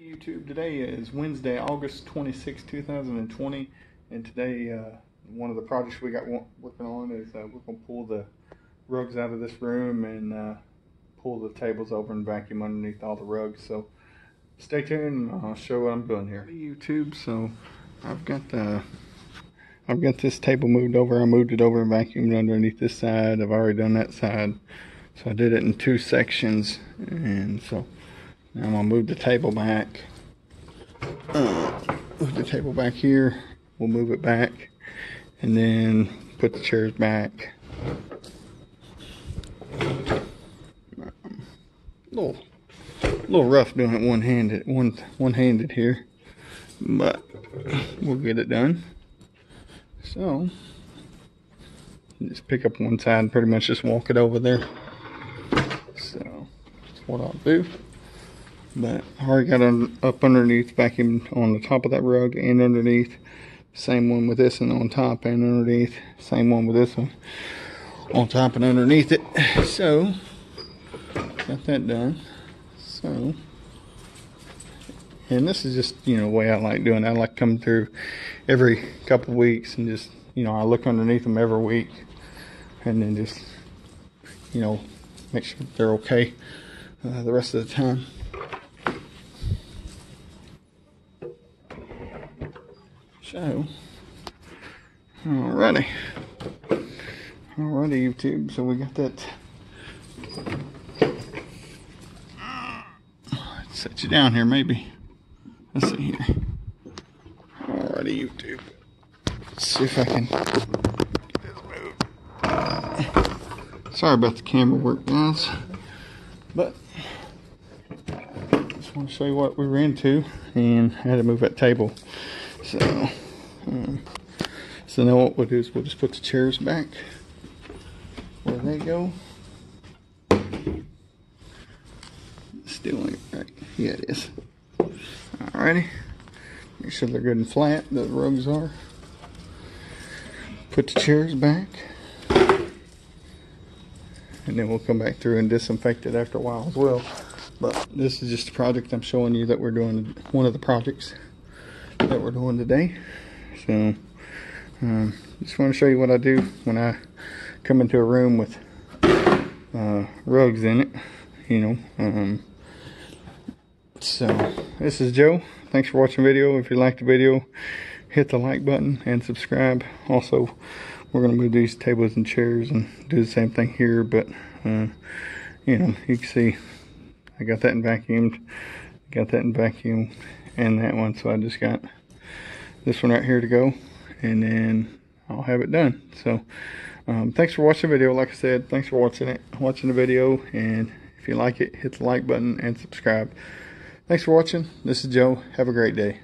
YouTube, today is Wednesday, August 26, 2020, and today uh, one of the projects we got working on is uh, we're going to pull the rugs out of this room and uh, pull the tables over and vacuum underneath all the rugs. So stay tuned, I'll show what I'm doing here. YouTube, so I've got the I've got this table moved over. I moved it over and vacuumed underneath this side. I've already done that side. So I did it in two sections. And so now I'm to move the table back. Uh, move the table back here. We'll move it back. And then put the chairs back. Um, a little, little rough doing it one-handed, one, one-handed here. But we'll get it done. So, just pick up one side and pretty much just walk it over there. So, that's what I'll do. But I already got on, up underneath, vacuum on the top of that rug and underneath. Same one with this and on top and underneath. Same one with this one on top and underneath it. So, got that done. So, and this is just, you know, the way I like doing. I like coming through every couple weeks and just, you know, I look underneath them every week and then just, you know, make sure they're okay uh, the rest of the time. So, alrighty. Alrighty, YouTube. So we got that. Let's set you down here, maybe. Let's see here. Alrighty, YouTube. Let's see if I can get this. Sorry about the camera work, guys. But just want to show you what we ran into and how to move that table. So, um, so now what we'll do is we'll just put the chairs back where they go. Still ain't right. Yeah, it is. Alrighty. Make sure they're good and flat, the rugs are. Put the chairs back. And then we'll come back through and disinfect it after a while as well. But this is just a project I'm showing you that we're doing, one of the projects that we're doing today. So, um, just want to show you what I do when I come into a room with uh, rugs in it, you know. Um, so, this is Joe. Thanks for watching the video. If you liked the video, hit the like button and subscribe. Also, we're going to move these tables and chairs and do the same thing here, but, uh, you know, you can see I got that vacuumed, got that in vacuum, and that one, so I just got this one right here to go, and then I'll have it done. So, um, thanks for watching the video. Like I said, thanks for watching it, watching the video, and if you like it, hit the like button and subscribe. Thanks for watching. This is Joe. Have a great day.